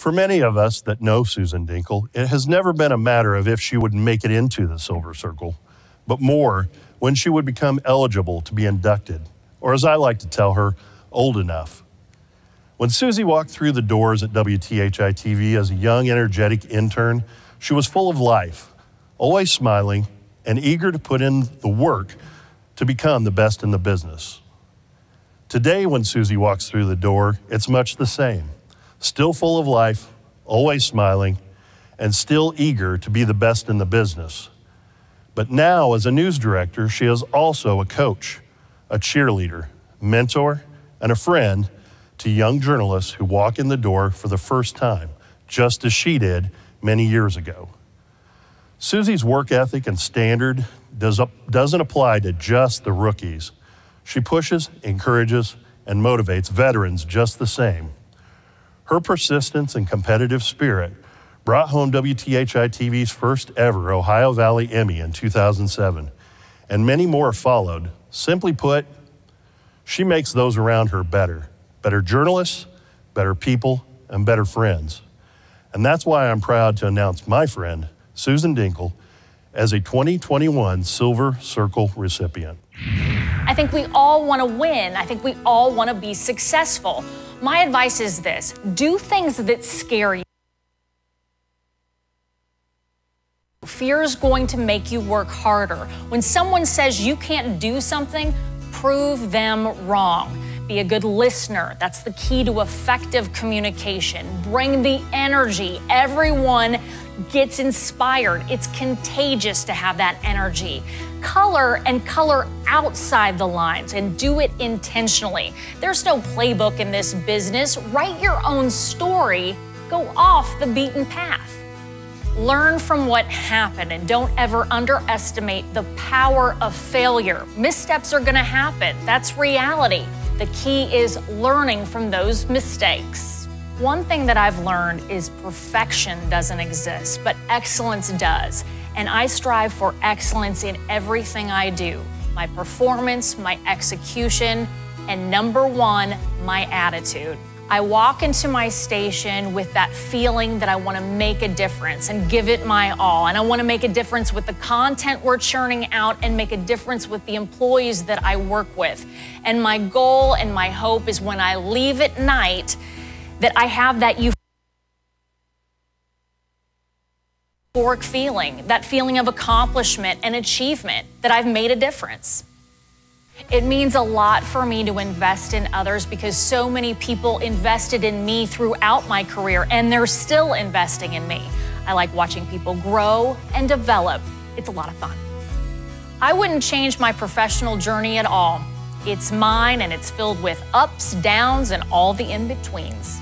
For many of us that know Susan Dinkel, it has never been a matter of if she would make it into the Silver Circle, but more when she would become eligible to be inducted, or as I like to tell her, old enough. When Susie walked through the doors at WTHI TV as a young, energetic intern, she was full of life, always smiling, and eager to put in the work to become the best in the business. Today, when Susie walks through the door, it's much the same. Still full of life, always smiling, and still eager to be the best in the business. But now, as a news director, she is also a coach, a cheerleader, mentor, and a friend to young journalists who walk in the door for the first time, just as she did many years ago. Susie's work ethic and standard does, doesn't apply to just the rookies. She pushes, encourages, and motivates veterans just the same. Her persistence and competitive spirit brought home WTHI TV's first ever Ohio Valley Emmy in 2007, and many more followed. Simply put, she makes those around her better better journalists, better people, and better friends. And that's why I'm proud to announce my friend, Susan Dinkel, as a 2021 Silver Circle recipient. I think we all want to win. I think we all want to be successful. My advice is this do things that scare you. Fear is going to make you work harder. When someone says you can't do something, prove them wrong. Be a good listener. That's the key to effective communication. Bring the energy. Everyone gets inspired. It's contagious to have that energy. Color and color outside the lines and do it intentionally. There's no playbook in this business. Write your own story. Go off the beaten path. Learn from what happened and don't ever underestimate the power of failure. Missteps are going to happen. That's reality. The key is learning from those mistakes. One thing that I've learned is perfection doesn't exist, but excellence does. And I strive for excellence in everything I do my performance, my execution, and number one, my attitude. I walk into my station with that feeling that I want to make a difference and give it my all. And I want to make a difference with the content we're churning out and make a difference with the employees that I work with. And my goal and my hope is when I leave at night that I have that euphoric feeling, that feeling of accomplishment and achievement that I've made a difference. It means a lot for me to invest in others because so many people invested in me throughout my career and they're still investing in me. I like watching people grow and develop. It's a lot of fun. I wouldn't change my professional journey at all. It's mine and it's filled with ups, downs, and all the in betweens.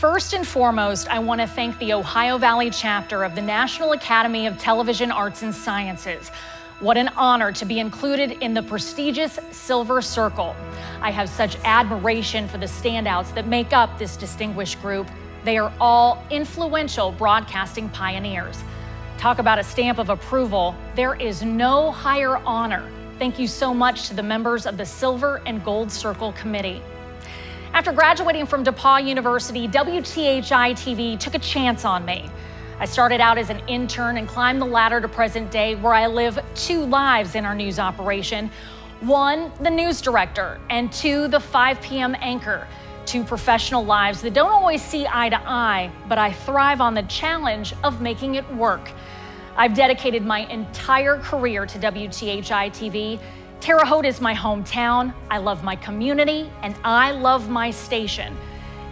First and foremost, I want to thank the Ohio Valley chapter of the National Academy of Television Arts and Sciences. What an honor to be included in the prestigious Silver Circle. I have such admiration for the standouts that make up this distinguished group. They are all influential broadcasting pioneers. Talk about a stamp of approval. There is no higher honor. Thank you so much to the members of the Silver and Gold Circle Committee. After graduating from DePauw University, WTHI TV took a chance on me. I started out as an intern and climbed the ladder to present day, where I live two lives in our news operation one, the news director, and two, the 5 p.m. anchor. Two professional lives that don't always see eye to eye, but I thrive on the challenge of making it work. I've dedicated my entire career to WTHI TV. Terre Haute is my hometown. I love my community and I love my station.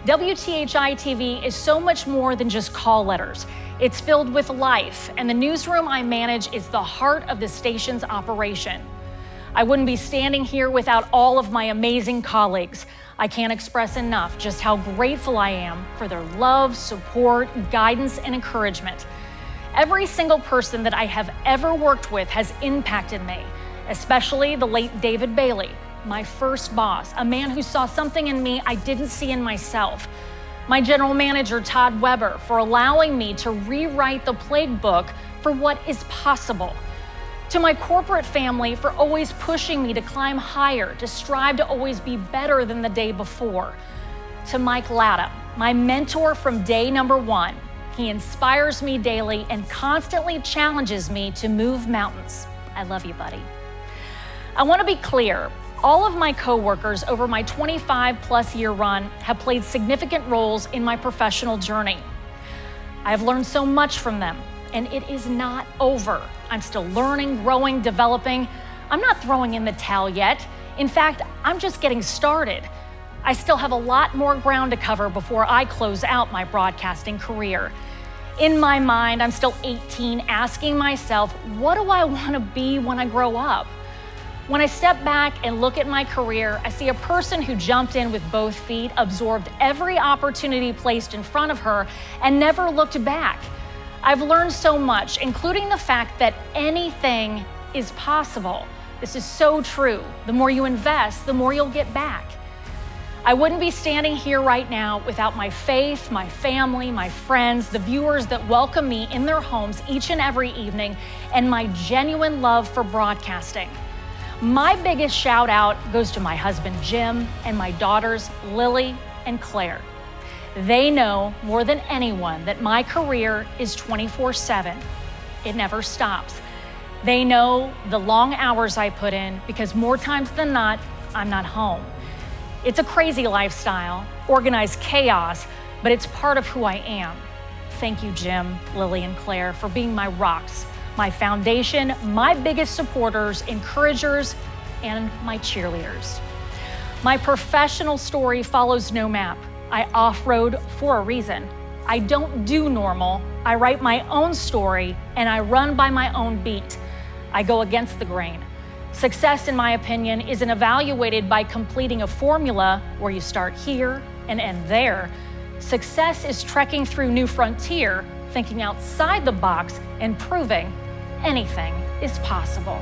WTHI TV is so much more than just call letters. It's filled with life, and the newsroom I manage is the heart of the station's operation. I wouldn't be standing here without all of my amazing colleagues. I can't express enough just how grateful I am for their love, support, guidance, and encouragement. Every single person that I have ever worked with has impacted me, especially the late David Bailey, my first boss, a man who saw something in me I didn't see in myself my general manager, Todd Weber, for allowing me to rewrite the playbook for what is possible. To my corporate family for always pushing me to climb higher, to strive to always be better than the day before. To Mike Latta, my mentor from day number one, he inspires me daily and constantly challenges me to move mountains. I love you, buddy. I want to be clear. All of my coworkers over my 25 plus year run have played significant roles in my professional journey. I have learned so much from them, and it is not over. I'm still learning, growing, developing. I'm not throwing in the towel yet. In fact, I'm just getting started. I still have a lot more ground to cover before I close out my broadcasting career. In my mind, I'm still 18, asking myself, what do I want to be when I grow up? When I step back and look at my career, I see a person who jumped in with both feet, absorbed every opportunity placed in front of her, and never looked back. I've learned so much, including the fact that anything is possible. This is so true. The more you invest, the more you'll get back. I wouldn't be standing here right now without my faith, my family, my friends, the viewers that welcome me in their homes each and every evening, and my genuine love for broadcasting. My biggest shout out goes to my husband Jim and my daughters Lily and Claire. They know more than anyone that my career is 24 7. It never stops. They know the long hours I put in because more times than not, I'm not home. It's a crazy lifestyle, organized chaos, but it's part of who I am. Thank you, Jim, Lily, and Claire, for being my rocks, my foundation, my biggest supporters, encouragers, and my cheerleaders. My professional story follows no map. I off road for a reason. I don't do normal. I write my own story and I run by my own beat. I go against the grain. Success, in my opinion, isn't evaluated by completing a formula where you start here and end there. Success is trekking through new frontier, thinking outside the box, and proving anything is possible.